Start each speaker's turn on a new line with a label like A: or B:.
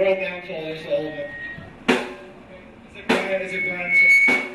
A: World downfall is all of it. Is it Brian? Is it Brian?